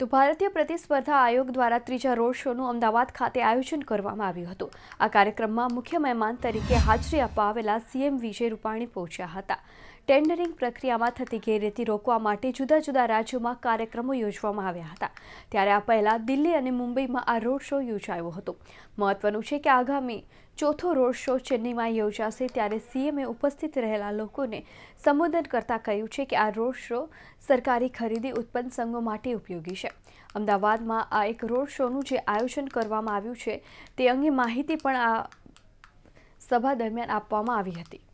તો ભારતીય પ્રતિસ્પર્ધા આયોગ દ્વારા ત્રીજા રોડ શોનું અમદાવાદ ખાતે આયોજન કરવામાં આવ્યું હતું. આ કાર્યક્રમમાં મુખ્ય મહેમાન તરીકે હાજરી આપવા આવેલા સીએમ વિજય રૂપાણી પહોંચ્યા હતા. ટેન્ડરિંગ પ્રક્રિયામાં થતી ગેરરીતિ રોકવા માટે જુદા જુદા રાજ્યોમાં કાર્યક્રમો યોજવામાં આવ્યા હતા. ત્યારે આ પહેલાં દિલ્હી અને મુંબઈમાં આ રોડ શો યોજાયો હતો. મહત્વનું છે કે આગામી ચોથો રોડ શો ચેન્નઈમાં યોજાશે ત્યારે સીએમએ ઉપસ્થિત રહેલા લોકોને સંબોધન કરતા કહ્યું છે કે આ રોડ શો સરકારી ખરીદી ઉત્પન્ન સંઘો માટે ઉપયોગી છે. અમદાવાદમાં આ એક રોડ શોનું જે આયોજન કરવામાં આવ્યું છે તે અંગે માહિતી પણ આ સભા દરમિયાન આપવામાં આવી હતી.